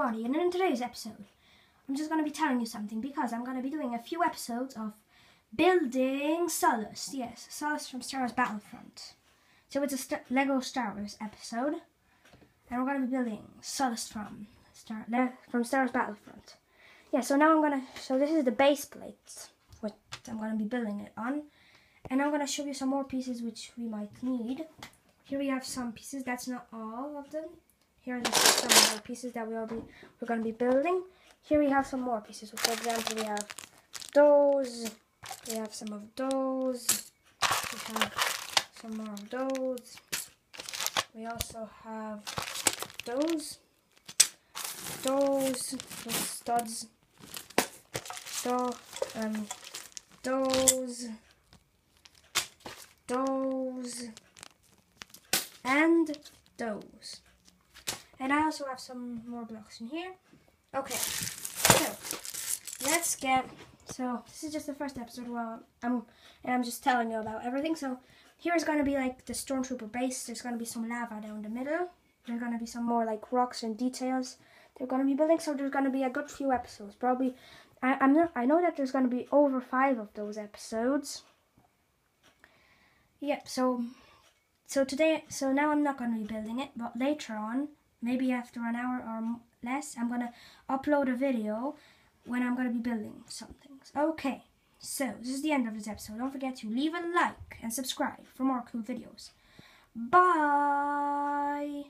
And in today's episode, I'm just going to be telling you something because I'm going to be doing a few episodes of building Sullust. Yes, Sullust from Star Wars Battlefront. So it's a St Lego Star Wars episode, and we're going to be building Sullust from Star Le from Star Wars Battlefront. Yeah, so now I'm going to. So this is the base plate, which I'm going to be building it on, and I'm going to show you some more pieces which we might need. Here we have some pieces. That's not all of them. Here are some more pieces that we'll be we're going to be building. Here we have some more pieces. So for example, we have those. We have some of those. We have some more of those. We also have those. Those, those studs. So, um, those. Those. And those. And I also have some more blocks in here. Okay, so let's get. So this is just the first episode. Well, I'm and I'm just telling you about everything. So here's going to be like the stormtrooper base. There's going to be some lava down the middle. There's going to be some more like rocks and details. They're going to be building. So there's going to be a good few episodes. Probably, I, I'm not. I know that there's going to be over five of those episodes. Yep. So so today, so now I'm not going to be building it, but later on, maybe after an hour or less, I'm going to upload a video when I'm going to be building some things. Okay, so this is the end of this episode. Don't forget to leave a like and subscribe for more cool videos. Bye!